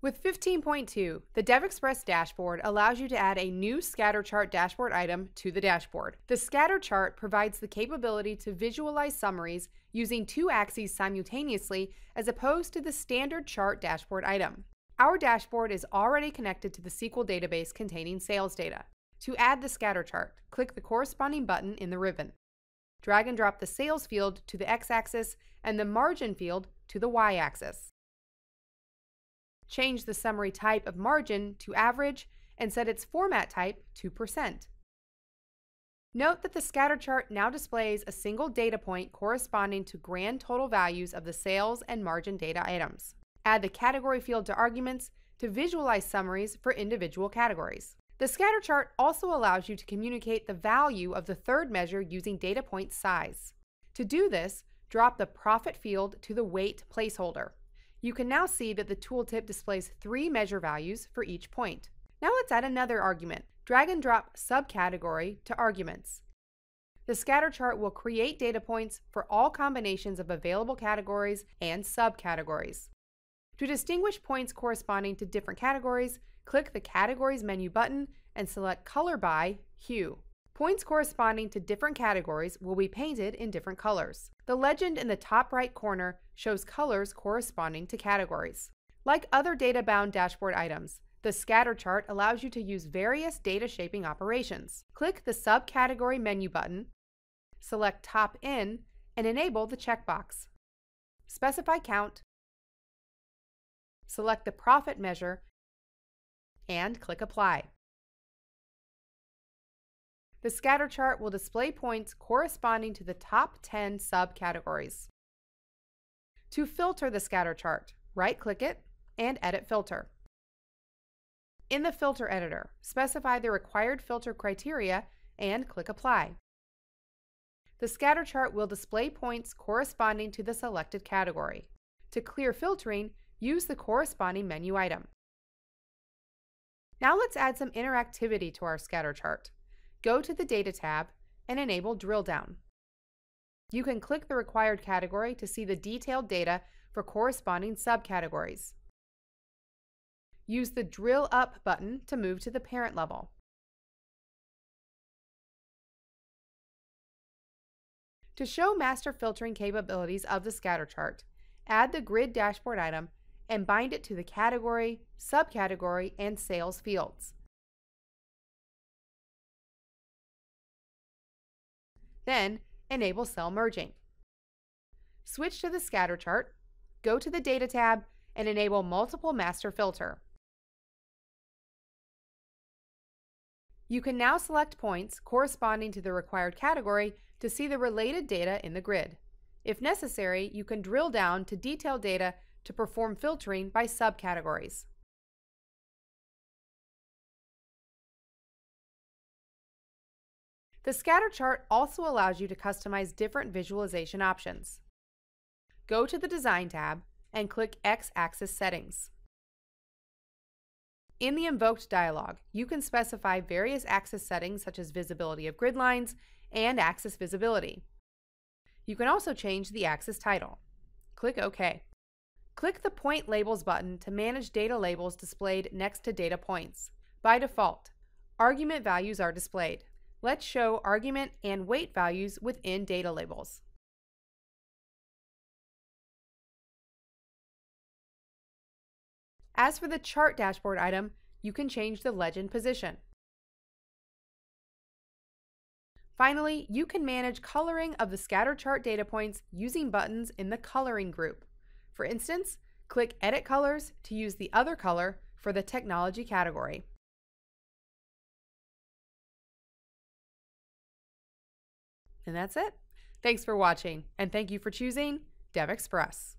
With 15.2, the DevExpress dashboard allows you to add a new scatter chart dashboard item to the dashboard. The scatter chart provides the capability to visualize summaries using two axes simultaneously as opposed to the standard chart dashboard item. Our dashboard is already connected to the SQL database containing sales data. To add the scatter chart, click the corresponding button in the ribbon. Drag and drop the sales field to the x-axis and the margin field to the y-axis. Change the summary type of margin to average and set its format type to percent. Note that the scatter chart now displays a single data point corresponding to grand total values of the sales and margin data items. Add the category field to arguments to visualize summaries for individual categories. The scatter chart also allows you to communicate the value of the third measure using data point size. To do this, drop the profit field to the weight placeholder. You can now see that the tooltip displays three measure values for each point. Now let's add another argument. Drag and drop subcategory to arguments. The scatter chart will create data points for all combinations of available categories and subcategories. To distinguish points corresponding to different categories, click the Categories menu button and select Color by Hue. Points corresponding to different categories will be painted in different colors. The legend in the top right corner shows colors corresponding to categories. Like other data-bound dashboard items, the scatter chart allows you to use various data shaping operations. Click the Subcategory menu button, select Top N, and enable the checkbox. Specify count, select the profit measure, and click Apply. The scatter chart will display points corresponding to the top 10 subcategories. To filter the scatter chart, right-click it and Edit Filter. In the Filter Editor, specify the required filter criteria and click Apply. The scatter chart will display points corresponding to the selected category. To clear filtering, use the corresponding menu item. Now let's add some interactivity to our scatter chart go to the Data tab and enable Drill Down. You can click the required category to see the detailed data for corresponding subcategories. Use the Drill Up button to move to the parent level. To show master filtering capabilities of the scatter chart, add the grid dashboard item and bind it to the category, subcategory, and sales fields. Then, enable cell merging. Switch to the scatter chart, go to the Data tab, and enable Multiple Master Filter. You can now select points corresponding to the required category to see the related data in the grid. If necessary, you can drill down to detailed data to perform filtering by subcategories. The scatter chart also allows you to customize different visualization options. Go to the Design tab and click X-axis Settings. In the Invoked dialog, you can specify various axis settings such as visibility of grid lines and axis visibility. You can also change the axis title. Click OK. Click the Point Labels button to manage data labels displayed next to data points. By default, argument values are displayed. Let's show argument and weight values within data labels. As for the chart dashboard item, you can change the legend position. Finally, you can manage coloring of the scatter chart data points using buttons in the coloring group. For instance, click Edit Colors to use the other color for the technology category. And that's it. Thanks for watching, and thank you for choosing DevExpress.